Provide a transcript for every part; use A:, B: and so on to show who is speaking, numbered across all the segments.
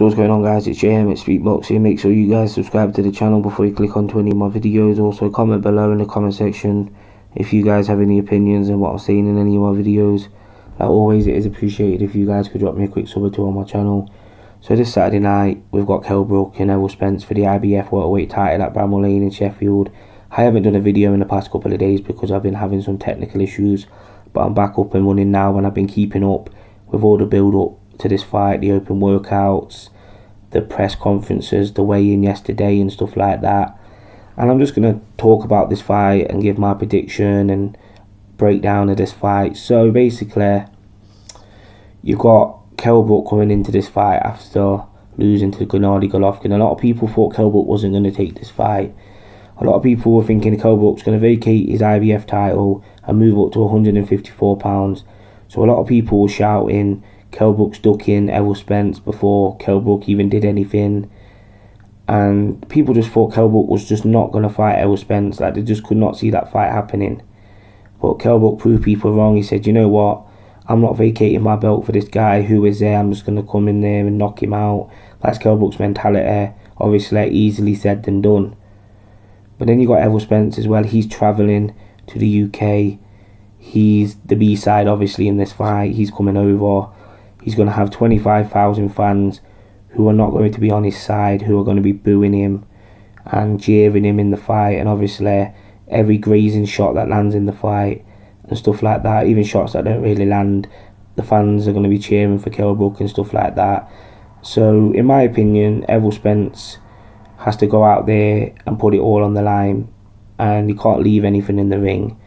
A: So what's going on guys, it's JM at Speak Boxing. Make sure you guys subscribe to the channel before you click onto any of my videos. Also comment below in the comment section if you guys have any opinions on what I'm saying in any of my videos. Like always it is appreciated if you guys could drop me a quick sub or two on my channel. So this Saturday night we've got Kell Brook and Errol Spence for the IBF welterweight title at Bramall Lane in Sheffield. I haven't done a video in the past couple of days because I've been having some technical issues. But I'm back up and running now and I've been keeping up with all the build up to this fight, the open workouts, the press conferences, the weigh-in yesterday and stuff like that. And I'm just going to talk about this fight and give my prediction and breakdown of this fight. So basically, you've got Kell coming into this fight after losing to Gennady Golovkin. A lot of people thought Kell wasn't going to take this fight. A lot of people were thinking Kell going to vacate his IBF title and move up to 154 pounds. So a lot of people were shouting Kell Brook's ducking Errol Spence before Kell Brook even did anything. And people just thought Kell Brook was just not going to fight Errol Spence. Like, they just could not see that fight happening. But Kell Brook proved people wrong. He said, you know what? I'm not vacating my belt for this guy who is there. I'm just going to come in there and knock him out. That's Kell Brook's mentality. Obviously, easily said than done. But then you got Errol Spence as well. He's travelling to the UK. He's the B side, obviously, in this fight. He's coming over he's going to have 25,000 fans who are not going to be on his side, who are going to be booing him and jeering him in the fight. And obviously, every grazing shot that lands in the fight and stuff like that, even shots that don't really land, the fans are going to be cheering for Kell Brook and stuff like that. So, in my opinion, Errol Spence has to go out there and put it all on the line, and he can't leave anything in the ring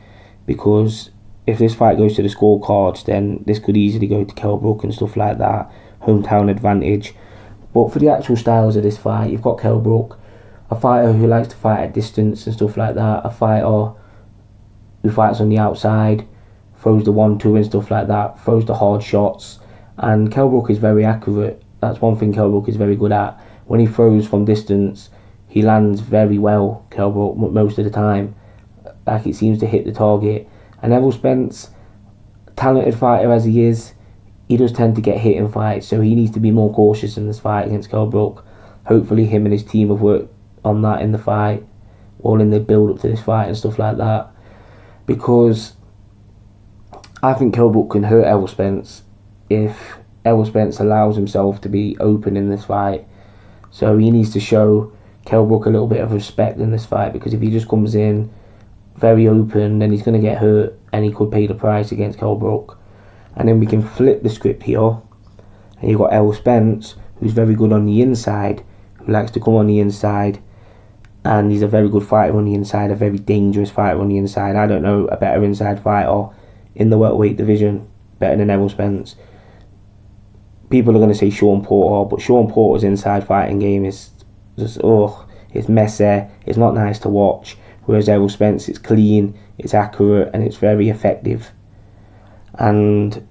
A: because if this fight goes to the scorecards, then this could easily go to Kell Brook and stuff like that. Hometown advantage. But for the actual styles of this fight, you've got Kell Brook, a fighter who likes to fight at distance and stuff like that. A fighter who fights on the outside, throws the one-two and stuff like that, throws the hard shots. And Kell Brook is very accurate. That's one thing Kell Brook is very good at. When he throws from distance, he lands very well, Kell Brook, most of the time. Like it seems to hit the target and Errol Spence, talented fighter as he is, he does tend to get hit in fights, so he needs to be more cautious in this fight against Brook. Hopefully, him and his team have worked on that in the fight, all in the build up to this fight and stuff like that. Because I think Brook can hurt Errol Spence if Errol Spence allows himself to be open in this fight. So he needs to show Kell a little bit of respect in this fight because if he just comes in very open, then he's going to get hurt and he could pay the price against Kell Brook. And then we can flip the script here. And you've got Errol Spence, who's very good on the inside, who likes to come on the inside. And he's a very good fighter on the inside, a very dangerous fighter on the inside. I don't know a better inside fighter in the welterweight division better than Errol Spence. People are going to say Sean Porter, but Sean Porter's inside fighting game is just, oh, it's messy. It's not nice to watch. Whereas Errol Spence, it's clean, it's accurate, and it's very effective. And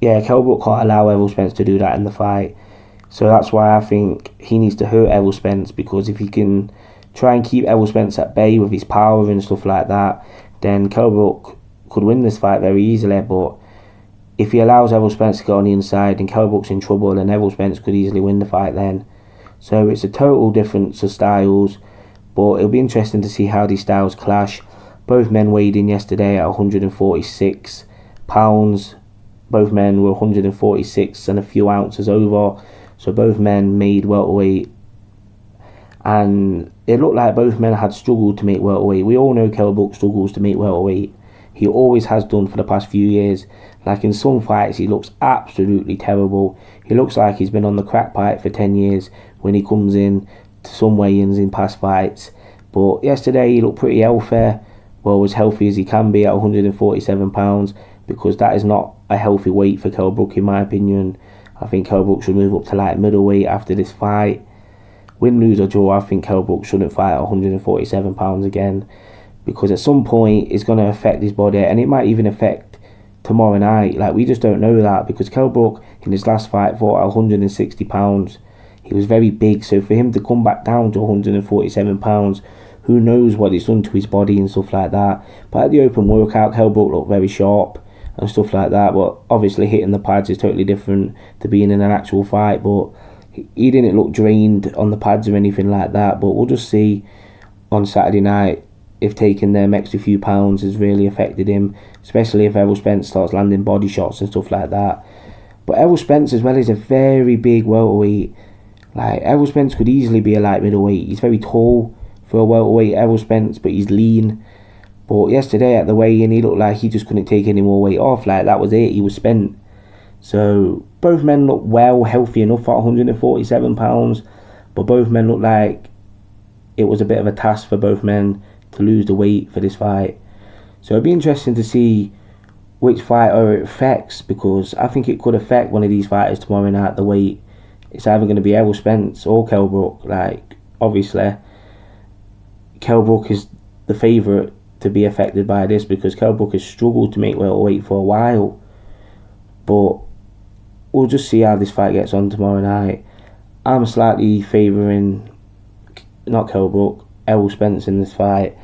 A: yeah, Kell Brook can't allow Errol Spence to do that in the fight. So that's why I think he needs to hurt Errol Spence because if he can try and keep Errol Spence at bay with his power and stuff like that, then Kell Brook could win this fight very easily. But if he allows Errol Spence to go on the inside, then Kell Brook's in trouble, and Errol Spence could easily win the fight then. So it's a total difference of styles. But it'll be interesting to see how these styles clash. Both men weighed in yesterday at 146 pounds. Both men were 146 and a few ounces over. So both men made welterweight. And it looked like both men had struggled to make welterweight. We all know Kell Brook struggles to make welterweight. He always has done for the past few years. Like in some fights, he looks absolutely terrible. He looks like he's been on the crack pipe for 10 years when he comes in some weigh-ins in past fights. But yesterday he looked pretty healthy, well as healthy as he can be at 147 pounds, because that is not a healthy weight for Kell Brook in my opinion. I think Kell Brook should move up to light middleweight after this fight. Win, lose or draw, I think Kell Brook shouldn't fight at 147 pounds again, because at some point it's going to affect his body, and it might even affect tomorrow night. Like we just don't know that because Kell Brook in his last fight fought at 160 pounds he was very big, so for him to come back down to 147 pounds, who knows what it's done to his body and stuff like that. But at the open workout, Kell Brook looked very sharp and stuff like that. But obviously, hitting the pads is totally different to being in an actual fight. But he didn't look drained on the pads or anything like that. But we'll just see on Saturday night if taking them extra few pounds has really affected him, especially if Errol Spence starts landing body shots and stuff like that. But Errol Spence as well is a very big welterweight. Like Errol Spence could easily be a light middleweight. He's very tall for a welterweight, Errol Spence, but he's lean. But yesterday at the weigh-in, he looked like he just couldn't take any more weight off. Like that was it. He was spent. So both men look well, healthy enough for 147 pounds, but both men look like it was a bit of a task for both men to lose the weight for this fight. So it'd be interesting to see which fighter it affects because I think it could affect one of these fighters tomorrow night. The weight it's either going to be Errol Spence or Kell Brook. Like obviously, Kell Brook is the favourite to be affected by this because Kell Brook has struggled to make welterweight for a while. But we'll just see how this fight gets on tomorrow night. I'm slightly favouring not Kell Brook, Errol Spence in this fight.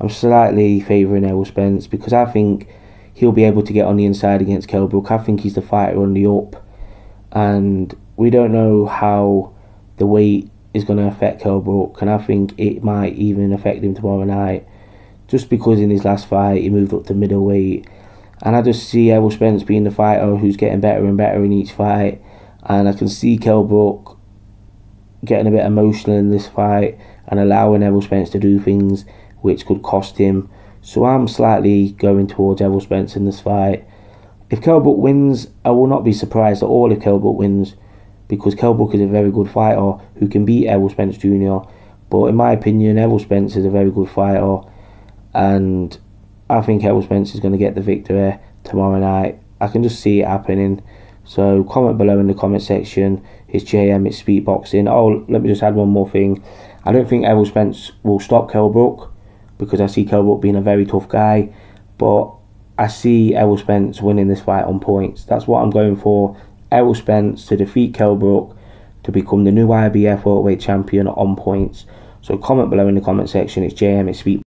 A: I'm slightly favouring Errol Spence because I think he'll be able to get on the inside against Kell Brook. I think he's the fighter on the up, and we don't know how the weight is going to affect Kell Brook, and I think it might even affect him tomorrow night, just because in his last fight he moved up to middleweight, and I just see Errol Spence being the fighter who's getting better and better in each fight, and I can see Kell Brook getting a bit emotional in this fight and allowing Errol Spence to do things which could cost him. So I'm slightly going towards Errol Spence in this fight. If Kell Brook wins, I will not be surprised at all if Kell Brook wins because Kell Brook is a very good fighter who can beat Errol Spence Jr. But in my opinion, Errol Spence is a very good fighter and I think Errol Spence is going to get the victory tomorrow night. I can just see it happening. So comment below in the comment section. It's JM, it's Speak Boxing. Oh, let me just add one more thing. I don't think Errol Spence will stop Kell Brook because I see Kell Brook being a very tough guy. But I see Errol Spence winning this fight on points. That's what I'm going for. Errol Spence to defeat Kell Brook to become the new IBF welterweight champion on points. So comment below in the comment section. It's JM, it's Speed